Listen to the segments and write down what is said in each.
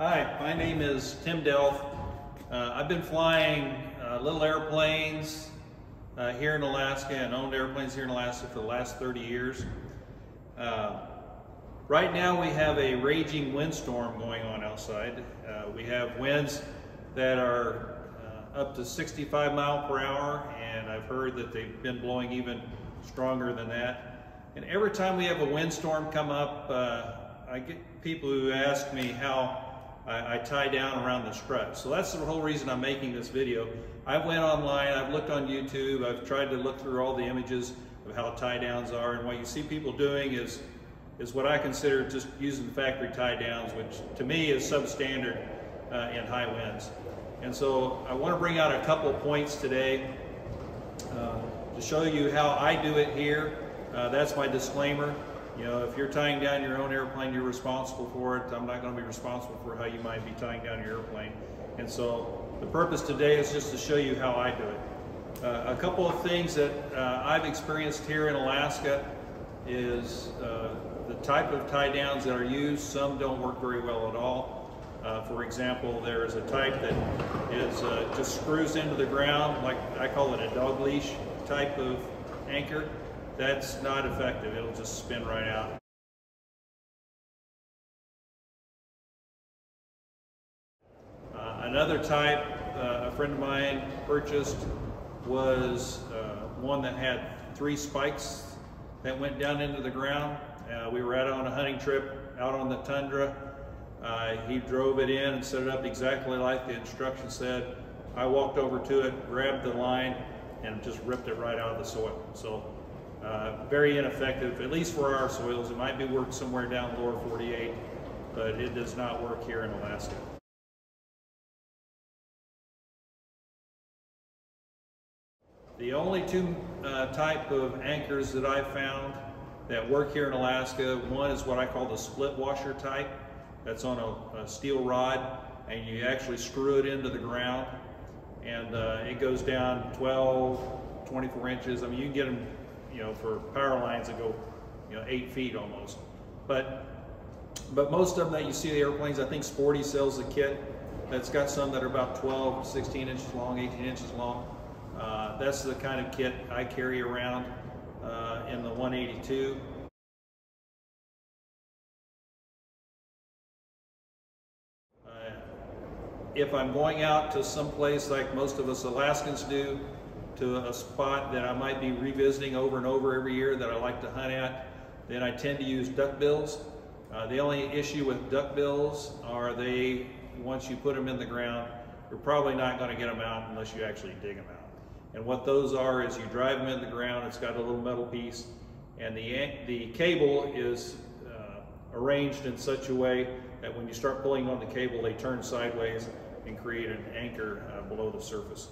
Hi, my name is Tim Delf. Uh, I've been flying uh, little airplanes uh, here in Alaska and owned airplanes here in Alaska for the last 30 years. Uh, right now we have a raging windstorm going on outside. Uh, we have winds that are uh, up to 65 mile per hour and I've heard that they've been blowing even stronger than that. And every time we have a windstorm come up, I get people who ask me how I, I, tie down around the strut. So that's the whole reason I'm making this video. I've went online, I've looked on YouTube, I've tried to look through all the images of how tie downs are, and what you see people doing is, is what I consider just using factory tie downs, which to me is substandard uh, in high winds. And so I want to bring out a couple points today uh, to show you how I do it here. Uh, that's my disclaimer. You know, if you're tying down your own airplane, you're responsible for it. I'm not going to be responsible for how you might be tying down your airplane. And so the purpose today is just to show you how I do it. Uh, a couple of things that uh, I've experienced here in Alaska is uh, the type of tie downs that are used. Some don't work very well at all. Uh, for example, there is a type that is uh, just screws into the ground, like I call it a dog leash type of anchor that's not effective. It'll just spin right out. Uh, another type uh, a friend of mine purchased was uh, one that had three spikes that went down into the ground. Uh, we were out on a hunting trip out on the tundra. Uh, he drove it in and set it up exactly like the instructions said. I walked over to it, grabbed the line, and just ripped it right out of the soil. So uh, very ineffective, at least for our soils. It might be worked somewhere down lower 48, but it does not work here in Alaska. The only two uh, type of anchors that I've found that work here in Alaska, one is what I call the split washer type. That's on a, a steel rod and you actually screw it into the ground and uh, it goes down 12, 24 inches. I mean, you can get them you know, for power lines that go, you know, eight feet almost. But, but most of them that you see the airplanes, I think Sporty sells a kit that's got some that are about 12, 16 inches long, 18 inches long. Uh, that's the kind of kit I carry around uh, in the 182. Uh, if I'm going out to some place like most of us Alaskans do, to a spot that I might be revisiting over and over every year that I like to hunt at, then I tend to use duckbills. Uh, the only issue with duckbills are they, once you put them in the ground, you're probably not going to get them out unless you actually dig them out. And what those are is you drive them in the ground, it's got a little metal piece, and the, the cable is uh, arranged in such a way that when you start pulling on the cable, they turn sideways and create an anchor uh, below the surface.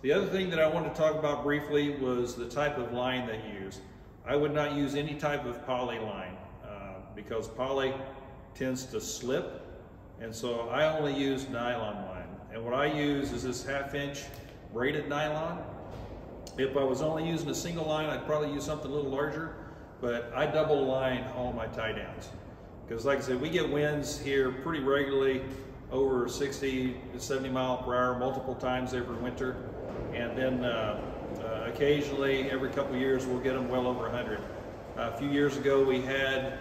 The other thing that I wanted to talk about briefly was the type of line that you use. I would not use any type of poly line uh, because poly tends to slip and so I only use nylon line. And what I use is this half inch braided nylon. If I was only using a single line, I'd probably use something a little larger, but I double line all my tie downs. Because like I said, we get winds here pretty regularly over 60 to 70 mile per hour multiple times every winter. And then uh, uh, occasionally, every couple years, we'll get them well over 100. a few years ago, we had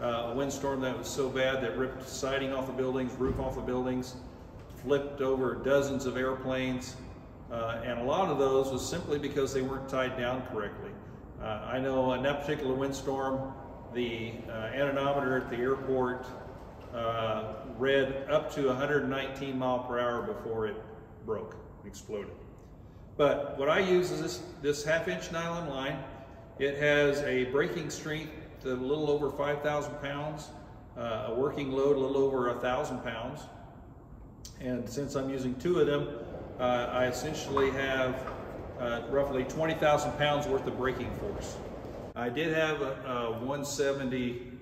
uh, a windstorm that was so bad that ripped siding off of buildings, roof off of buildings, flipped over dozens of airplanes, uh, and a lot of those was simply because they weren't tied down correctly. Uh, I know in that particular windstorm, the uh, anemometer at the airport read up to 119 mile per hour before it broke, exploded. But what I use is this, this half inch nylon line. It has a breaking strength of a little over 5,000 pounds, uh, a working load a little over a thousand pounds. And since I'm using two of them, uh, I essentially have uh, roughly 20,000 pounds worth of breaking force. I did have a, a 170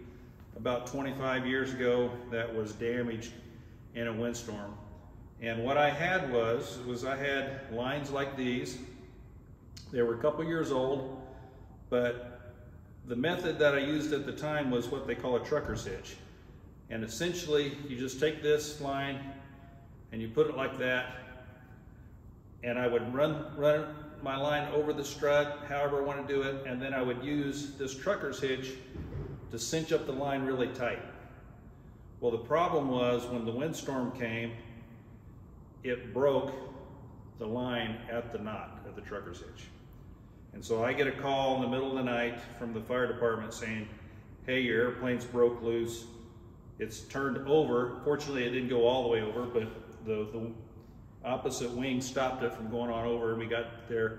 about 25 years ago that was damaged in a windstorm. And what I had was, was I had lines like these. They were a couple years old, but the method that I used at the time was what they call a trucker's hitch. And essentially, you just take this line and you put it like that, and I would run, run my line over the strut, however I want to do it, and then I would use this trucker's hitch to cinch up the line really tight. Well, the problem was when the windstorm came, it broke the line at the knot of the trucker's hitch. And so I get a call in the middle of the night from the fire department saying, hey, your airplane's broke loose. It's turned over. Fortunately, it didn't go all the way over, but the, the opposite wing stopped it from going on over. We got there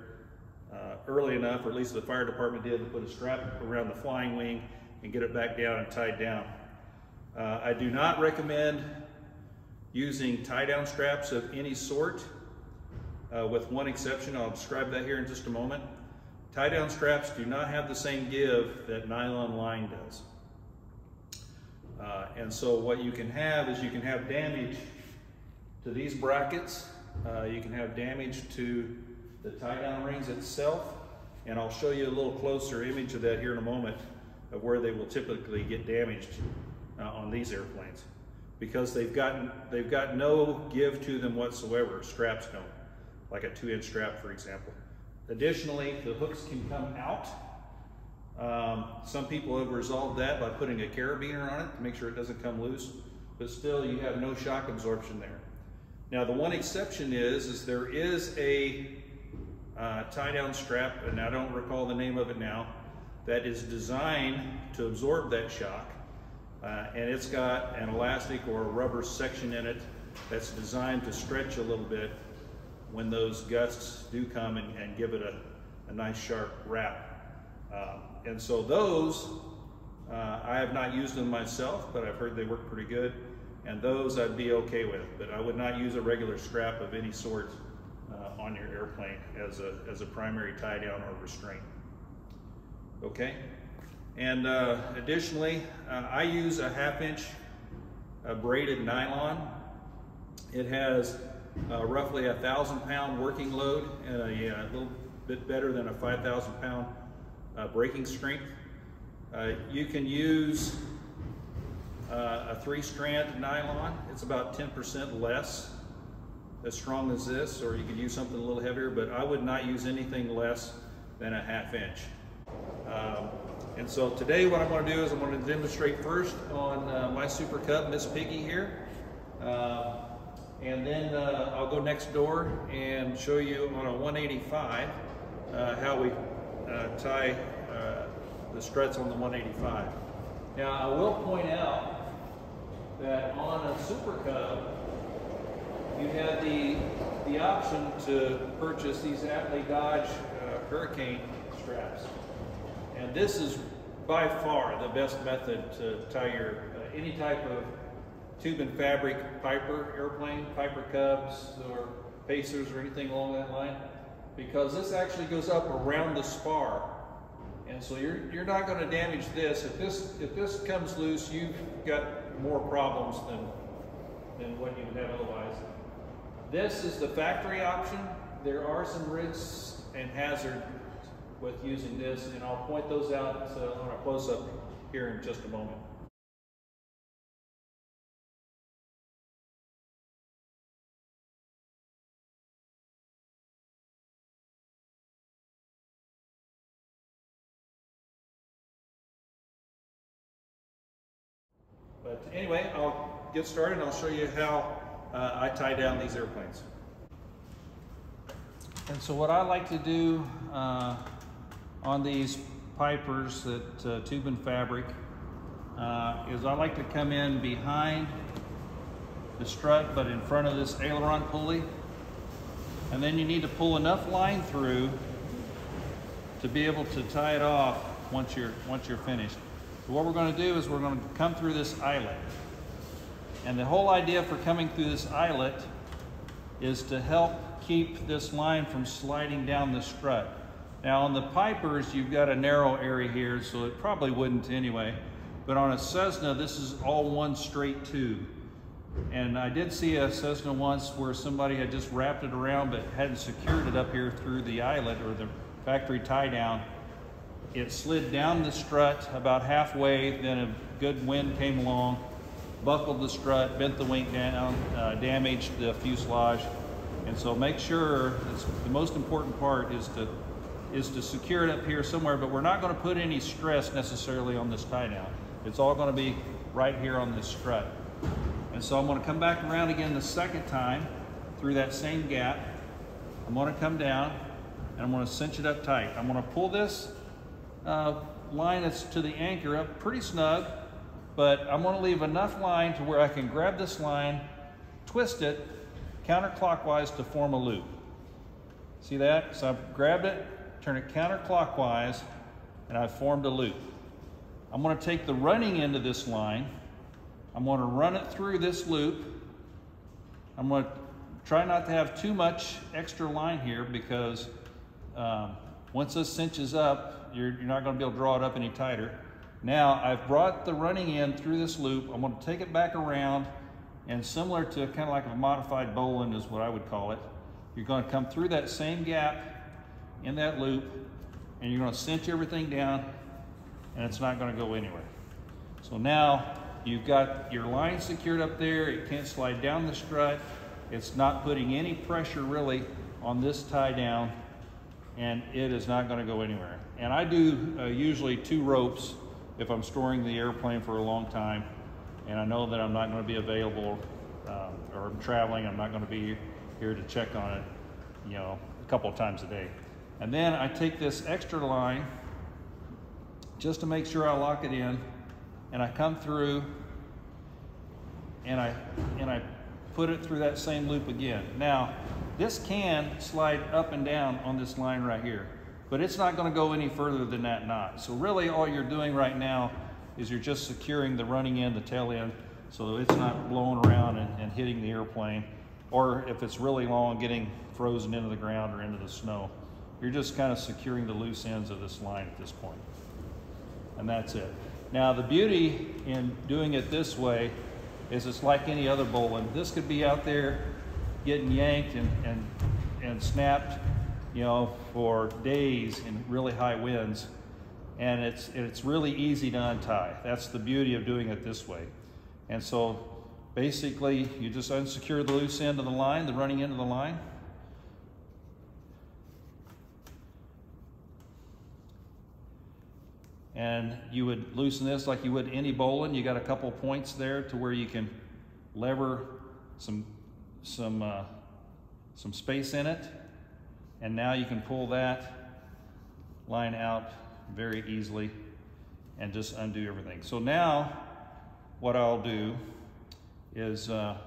uh, early enough, or at least the fire department did, to put a strap around the flying wing and get it back down and tied down. Uh, I do not recommend using tie-down straps of any sort, uh, with one exception. I'll describe that here in just a moment. Tie-down straps do not have the same give that nylon line does. Uh, and so what you can have is you can have damage to these brackets. Uh, you can have damage to the tie-down rings itself. And I'll show you a little closer image of that here in a moment of where they will typically get damaged uh, on these airplanes because they've gotten they've got no give to them whatsoever. Straps don't, like a two-inch strap, for example. Additionally, the hooks can come out. Um, some people have resolved that by putting a carabiner on it to make sure it doesn't come loose, but still you have no shock absorption there. Now the one exception is, is there is a uh, tie-down strap, and I don't recall the name of it now, that is designed to absorb that shock. Uh, and it's got an elastic or a rubber section in it that's designed to stretch a little bit when those gusts do come and, and give it a, a, nice sharp wrap. Um, and so those, uh, I have not used them myself, but I've heard they work pretty good. And those I'd be okay with, but I would not use a regular strap of any sort uh, on your airplane as a, as a primary tie down or restraint. Okay? And uh, additionally, uh, I use a half inch uh, braided nylon. It has uh, roughly a thousand pound working load and a, a, little bit better than a 5,000 pound uh, breaking strength. Uh, you can use a three strand nylon. It's about 10% less as strong as this, or you could use something a little heavier, but I would not use anything less than a half inch. Um, and so today what I'm going to do is I'm going to demonstrate first on uh, my Super Cub, Miss Piggy here. Uh, and then uh, I'll go next door and show you on a 185 uh, how we uh, tie uh, the struts on the 185. Now I will point out that on a Super Cub, you have the, the option to purchase these Atlee Dodge Hurricane straps. And this is by far the best method to tie your uh, any type of tube and fabric Piper airplane, Piper Cubs or Pacers or anything along that line, because this actually goes up around the spar. And so you're, you're not going to damage this. If this if this comes loose, you've got more problems than, than what you would have otherwise. This is the factory option. There are some risks and hazards with using this, and I'll point those out uh, on a close-up here in just a moment. But anyway, I'll get started and I'll show you how uh, I tie down these airplanes. And so what I like to do uh, on these pipers that uh, tube and fabric uh, is I like to come in behind the strut but in front of this aileron pulley and then you need to pull enough line through to be able to tie it off once you're once you're finished. So what we're going to do is we're going to come through this eyelet and the whole idea for coming through this eyelet is to help keep this line from sliding down the strut. Now on the Pipers, you've got a narrow area here, so it probably wouldn't anyway. But on a Cessna, this is all one straight tube. And I did see a Cessna once where somebody had just wrapped it around but hadn't secured it up here through the eyelet or the factory tie down. it slid down the strut about halfway, then a good wind came along, buckled the strut, bent the wing down, uh, damaged the fuselage. And so make sure, the most important part is to, is to secure it up here somewhere, but we're not gonna put any stress necessarily on this tie down. It's all gonna be right here on this strut. And so I'm gonna come back around again the second time through that same gap. I'm gonna come down and I'm gonna cinch it up tight. I'm gonna pull this uh, line that's to the anchor up pretty snug, but I'm gonna leave enough line to where I can grab this line, twist it counterclockwise to form a loop. See that? So I've grabbed it, turn it counterclockwise, and I've formed a loop. I'm gonna take the running end of this line, I'm gonna run it through this loop. I'm gonna try not to have too much extra line here because um, once this cinches up, you're, you're not gonna be able to draw it up any tighter. Now I've brought the running end through this loop. I'm gonna take it back around and similar to kind of like a modified bowline is what I would call it. You're gonna come through that same gap in that loop and you're gonna cinch everything down and it's not gonna go anywhere. So now you've got your line secured up there. It can't slide down the strut. It's not putting any pressure really on this tie down and it is not gonna go anywhere. And I do uh, usually two ropes if I'm storing the airplane for a long time and I know that I'm not going to be available um, or I'm traveling, I'm not going to be here to check on it, you know, a couple of times a day. And then I take this extra line just to make sure I lock it in and I come through and I, and I put it through that same loop again. Now, this can slide up and down on this line right here but it's not going to go any further than that knot. So really all you're doing right now is you're just securing the running end, the tail end, so it's not blowing around and, and hitting the airplane. Or if it's really long, getting frozen into the ground or into the snow. You're just kind of securing the loose ends of this line at this point. And that's it. Now the beauty in doing it this way is it's like any other bowline. This could be out there getting yanked and, and, and snapped you know, for days in really high winds. And it's, it's really easy to untie. That's the beauty of doing it this way. And so basically you just unsecure the loose end of the line, the running end of the line. And you would loosen this like you would any bowline. You got a couple points there to where you can lever some, some, uh, some space in it. And now you can pull that line out very easily and just undo everything. So now what I'll do is uh,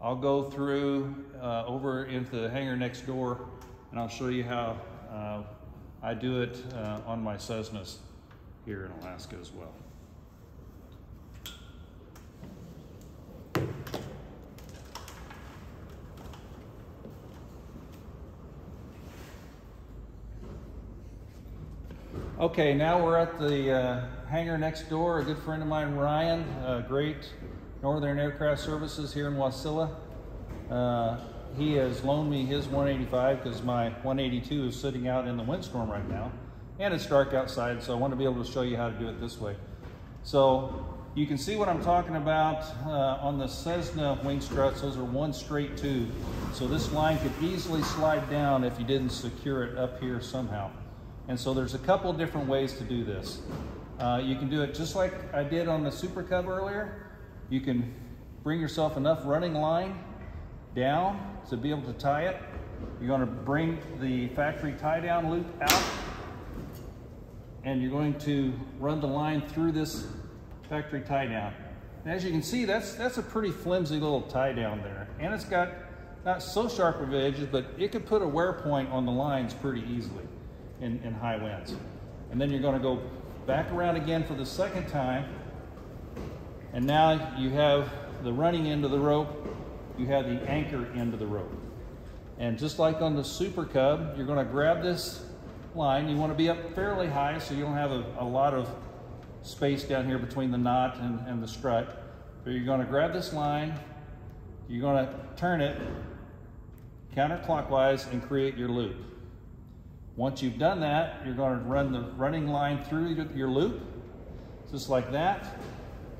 I'll go through uh, over into the hangar next door and I'll show you how uh, I do it uh, on my Cessnas here in Alaska as well. Okay, now we're at the uh, hangar next door. A good friend of mine, Ryan, uh, great Northern Aircraft Services here in Wasilla. Uh, he has loaned me his 185 because my 182 is sitting out in the windstorm right now. And it's dark outside, so I want to be able to show you how to do it this way. So you can see what I'm talking about uh, on the Cessna wing struts. Those are one straight tube. So this line could easily slide down if you didn't secure it up here somehow. And so there's a couple different ways to do this. Uh, you can do it just like I did on the Super Cub earlier. You can bring yourself enough running line down to be able to tie it. You're going to bring the factory tie down loop out and you're going to run the line through this factory tie down. And as you can see, that's, that's a pretty flimsy little tie down there. And it's got not so sharp of edges, but it could put a wear point on the lines pretty easily in, in high winds. And then you're going to go back around again for the second time. And now you have the running end of the rope, you have the anchor end of the rope. And just like on the Super Cub, you're going to grab this line. You want to be up fairly high so you don't have a, a lot of space down here between the knot and, and the strut. But you're going to grab this line, you're going to turn it counterclockwise and create your loop. Once you've done that, you're going to run the running line through your, loop, just like that.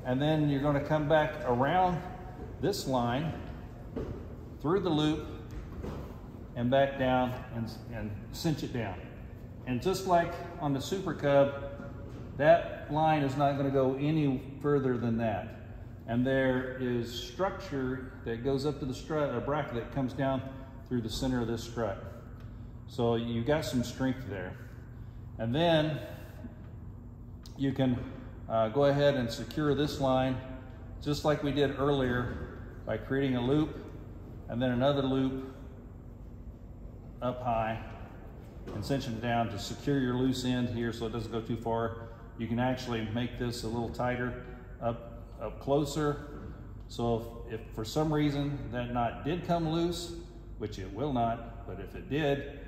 And then you're going to come back around this line through the loop and back down and, and cinch it down. And just like on the Super Cub, that line is not going to go any further than that. And there is structure that goes up to the strut, a bracket that comes down through the center of this strut. So you've got some strength there. And then you can uh, go ahead and secure this line just like we did earlier by creating a loop and then another loop up high and cinching it down to secure your loose end here so it doesn't go too far. You can actually make this a little tighter up, up closer. So if, if for some reason that knot did come loose, which it will not, but if it did,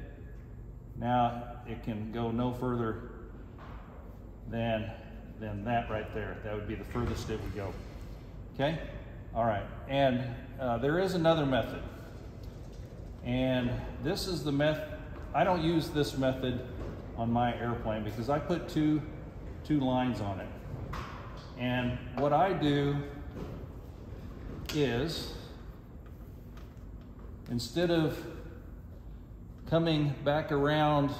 now it can go no further than, than that right there. That would be the furthest it would go. Okay? All right. And uh, there is another method. And this is the method, I don't use this method on my airplane because I put two, two lines on it. And what I do is, instead of coming back around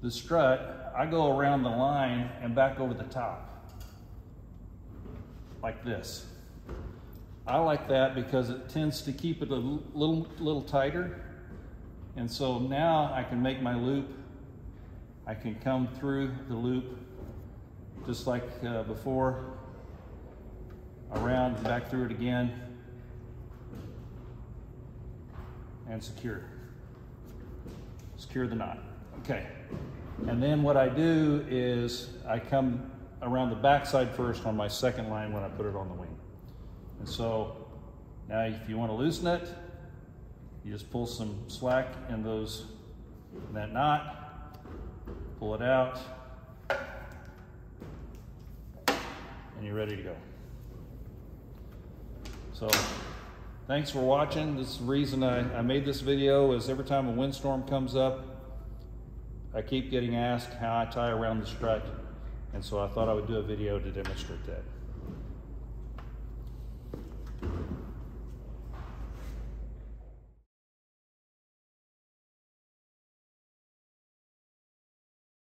the strut, I go around the line and back over the top, like this. I like that because it tends to keep it a little, little tighter. And so now I can make my loop. I can come through the loop just like uh, before, around, back through it again, and secure. Secure the knot. Okay. And then what I do is I come around the backside first on my second line when I put it on the wing. And so now if you want to loosen it, you just pull some slack in those in that knot, pull it out, and you're ready to go. So thanks for watching. This reason I, I made this video is every time a windstorm comes up, I keep getting asked how I tie around the strut. And so I thought I would do a video to demonstrate that.